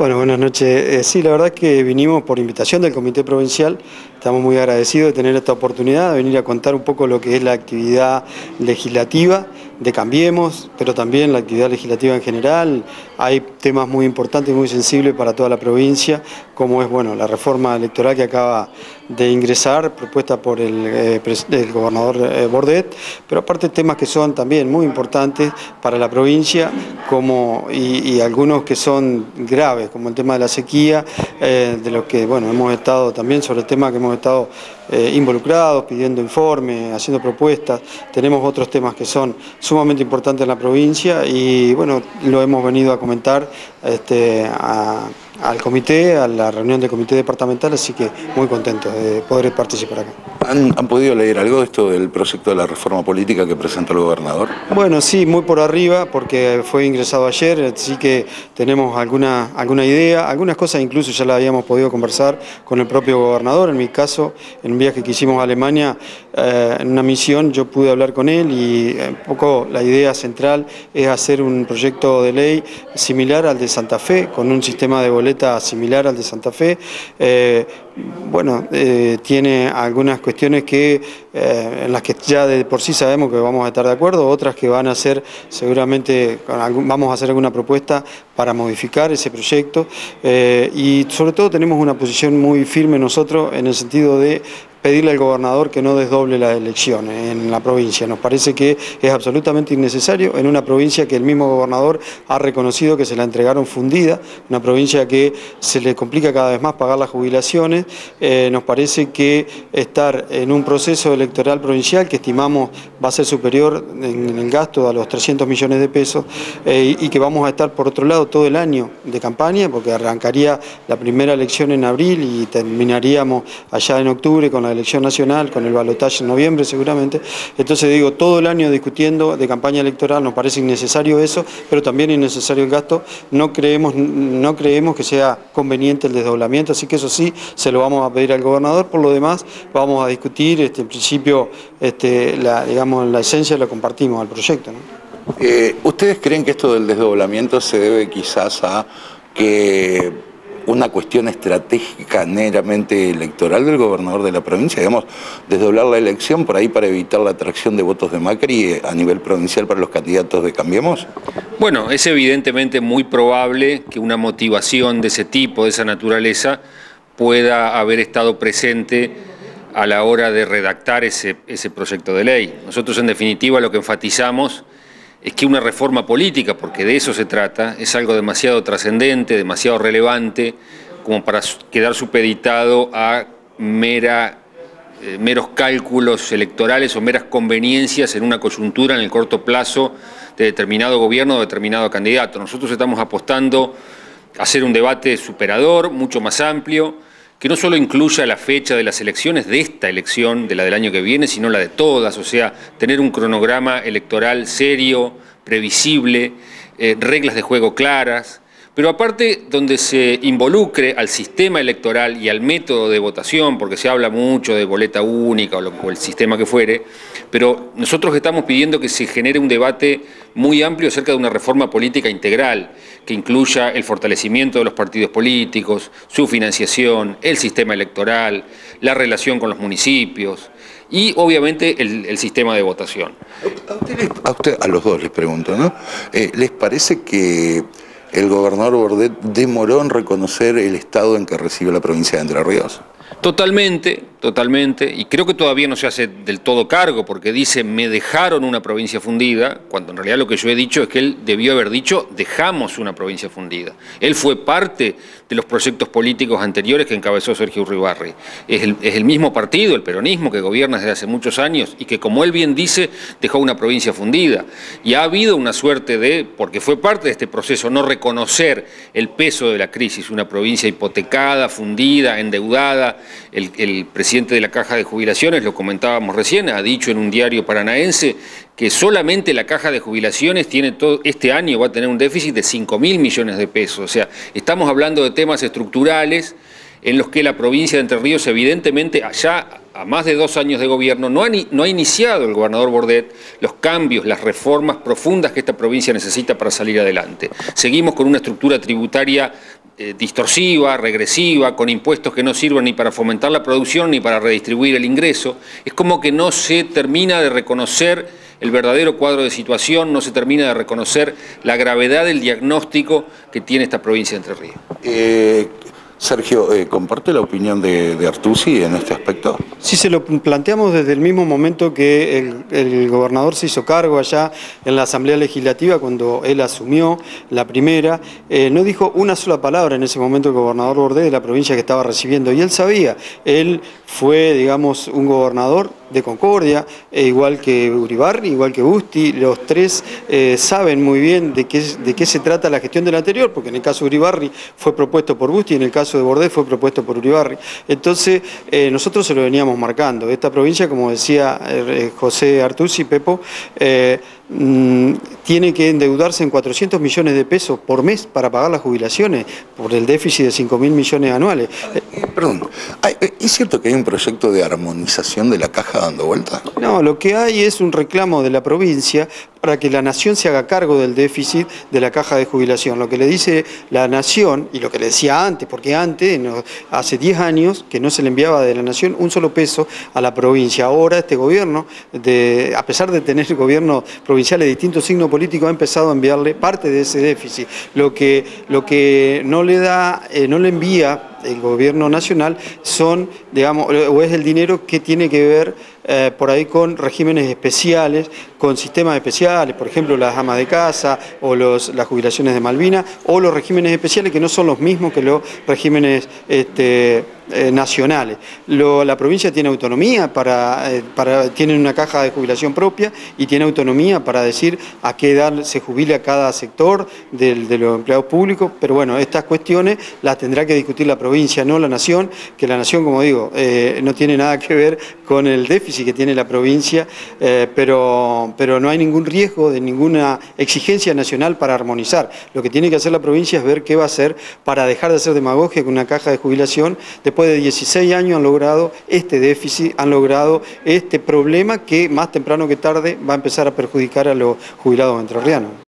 Bueno, buenas noches. Eh, sí, la verdad que vinimos por invitación del Comité Provincial. Estamos muy agradecidos de tener esta oportunidad de venir a contar un poco lo que es la actividad legislativa de Cambiemos, pero también la actividad legislativa en general. Hay temas muy importantes y muy sensibles para toda la provincia, como es bueno la reforma electoral que acaba de ingresar, propuesta por el, eh, gobernador eh, Bordet, pero aparte temas que son también muy importantes para la provincia, como y, algunos que son graves, como el tema de la sequía, eh, de los que bueno hemos estado también sobre el tema que hemos estado involucrados, pidiendo informes, haciendo propuestas. Tenemos otros temas que son sumamente importante en la provincia y bueno, lo hemos venido a comentar este, al comité, a la reunión del comité departamental, así que muy contento de poder participar acá. ¿Han, podido leer algo de esto del proyecto de la reforma política que presentó el gobernador? Bueno, sí, muy por arriba, porque fue ingresado ayer, así que tenemos alguna, alguna idea, algunas cosas incluso ya las habíamos podido conversar con el propio gobernador, en mi caso, en un viaje que hicimos a Alemania, eh, en una misión, yo pude hablar con él y un poco la idea central es hacer un proyecto de ley similar al de Santa Fe, con un sistema de boleta similar al de Santa Fe. Eh, bueno, eh, tiene algunas cuestiones que, eh, en las que ya de por sí sabemos que vamos a estar de acuerdo, otras que van a ser seguramente, vamos a hacer alguna propuesta para modificar ese proyecto y sobre todo tenemos una posición muy firme nosotros en el sentido de pedirle al gobernador que no desdoble las elecciones en la provincia. Nos parece que es absolutamente innecesario en una provincia que el mismo gobernador ha reconocido que se la entregaron fundida, una provincia que se le complica cada vez más pagar las jubilaciones. Eh, nos parece que estar en un proceso electoral provincial que estimamos va a ser superior en el gasto a los 300 millones de pesos eh, y que vamos a estar por otro lado todo el año de campaña porque arrancaría la primera elección en abril y terminaríamos allá en octubre con la elección nacional, con el balotaje en noviembre seguramente. Entonces digo, todo el año discutiendo de campaña electoral, nos parece innecesario eso, pero también innecesario el gasto. No creemos, no creemos que sea conveniente el desdoblamiento, así que eso sí, se lo vamos a pedir al gobernador. Por lo demás, vamos a discutir, este, en principio, este, la, digamos, la esencia la compartimos al proyecto. Eh, ¿Ustedes creen que esto del desdoblamiento se debe quizás a que una cuestión estratégica meramente electoral del gobernador de la provincia, digamos, desdoblar la elección por ahí para evitar la atracción de votos de Macri eh, a nivel provincial para los candidatos de Cambiemos? Bueno, es evidentemente muy probable que una motivación de ese tipo, de esa naturaleza, pueda haber estado presente a la hora de redactar ese, ese proyecto de ley. Nosotros, en definitiva, lo que enfatizamos es que una reforma política, porque de eso se trata, es algo demasiado trascendente, demasiado relevante, como para quedar supeditado a eh, meros cálculos electorales o meras conveniencias en una coyuntura en el corto plazo de determinado gobierno o determinado candidato. Nosotros estamos apostando a hacer un debate superador, mucho más amplio, que no solo incluya la fecha de las elecciones, de esta elección, de la del año que viene, sino la de todas, o sea, tener un cronograma electoral serio, previsible, eh, reglas de juego claras, pero aparte donde se involucre al sistema electoral y al método de votación, porque se habla mucho de boleta única o, el sistema que fuere, pero nosotros estamos pidiendo que se genere un debate muy amplio acerca de una reforma política integral, que incluya el fortalecimiento de los partidos políticos, su financiación, el sistema electoral, la relación con los municipios y obviamente el, sistema de votación. A, usted, a, los dos les pregunto, ¿no? Eh, ¿Les parece que el gobernador Bordet demoró en reconocer el estado en que recibe la provincia de Entre Ríos. Totalmente, totalmente, y creo que todavía no se hace del todo cargo, porque dice me dejaron una provincia fundida, cuando en realidad lo que yo he dicho es que él debió haber dicho dejamos una provincia fundida. Él fue parte de los proyectos políticos anteriores que encabezó Sergio Uribarri. Es el, es el mismo partido, el peronismo, que gobierna desde hace muchos años y que, como él bien dice, dejó una provincia fundida. Y ha habido una suerte de, porque fue parte de este proceso, no reconocer el peso de la crisis, una provincia hipotecada, fundida, endeudada, el, presidente de la Caja de Jubilaciones, lo comentábamos recién, ha dicho en un diario paranaense que solamente la Caja de Jubilaciones tiene este año va a tener un déficit de 5 mil millones de pesos. O sea, estamos hablando de temas estructurales en los que la provincia de Entre Ríos evidentemente allá a más de dos años de gobierno no ha, no ha iniciado el gobernador Bordet los cambios, las reformas profundas que esta provincia necesita para salir adelante. Seguimos con una estructura tributaria eh, distorsiva, regresiva, con impuestos que no sirven ni para fomentar la producción ni para redistribuir el ingreso. Es como que no se termina de reconocer el verdadero cuadro de situación, no se termina de reconocer la gravedad del diagnóstico que tiene esta provincia de Entre Ríos. Eh, Sergio, eh, ¿comparte la opinión de, Artusi en este aspecto? Sí, se lo planteamos desde el mismo momento que el, el, gobernador se hizo cargo allá en la Asamblea Legislativa, cuando él asumió la primera. Eh, no dijo una sola palabra en ese momento el gobernador Bordé de la provincia que estaba recibiendo, y él sabía, él fue, digamos, un gobernador de Concordia, eh, igual que Uribarri, igual que Busti, los tres eh, saben muy bien de qué, de qué se trata la gestión del anterior, porque en el caso de Uribarri fue propuesto por Busti, en el caso de Bordé fue propuesto por Uribarri. Entonces, eh, nosotros se lo veníamos marcando. Esta provincia, como decía José Artusi, Pepo, mmm, tiene que endeudarse en 400 millones de pesos por mes para pagar las jubilaciones, por el déficit de 5 mil millones anuales. Perdón, ¿es cierto que hay un proyecto de armonización de la caja dando vuelta? No, lo que hay es un reclamo de la provincia para que la nación se haga cargo del déficit de la caja de jubilación. Lo que le dice la nación, y lo que le decía antes, porque antes, hace 10 años, que no se le enviaba de la nación un solo peso a la provincia. Ahora este gobierno, a pesar de tener gobiernos provinciales de distintos signos políticos, ha empezado a enviarle parte de ese déficit. Lo que, lo que no le da, eh, no le envía el gobierno nacional son, digamos, o es el dinero que tiene que ver eh, por ahí con regímenes especiales, con sistemas especiales, por ejemplo las amas de casa o los, las jubilaciones de Malvinas, o los regímenes especiales que no son los mismos que los regímenes este, eh, nacionales. La provincia tiene autonomía, para, eh, para, tiene una caja de jubilación propia y tiene autonomía para decir a qué edad se jubila cada sector del, de los empleados públicos, pero bueno, estas cuestiones las tendrá que discutir la provincia, no la nación, que la nación, como digo, no tiene nada que ver con el déficit que tiene la provincia, eh, pero, pero no hay ningún riesgo de ninguna exigencia nacional para armonizar. Lo que tiene que hacer la provincia es ver qué va a hacer para dejar de hacer demagogia con una caja de jubilación. Después de 16 años han logrado este déficit, han logrado este problema que más temprano que tarde va a empezar a perjudicar a los jubilados entrerrianos.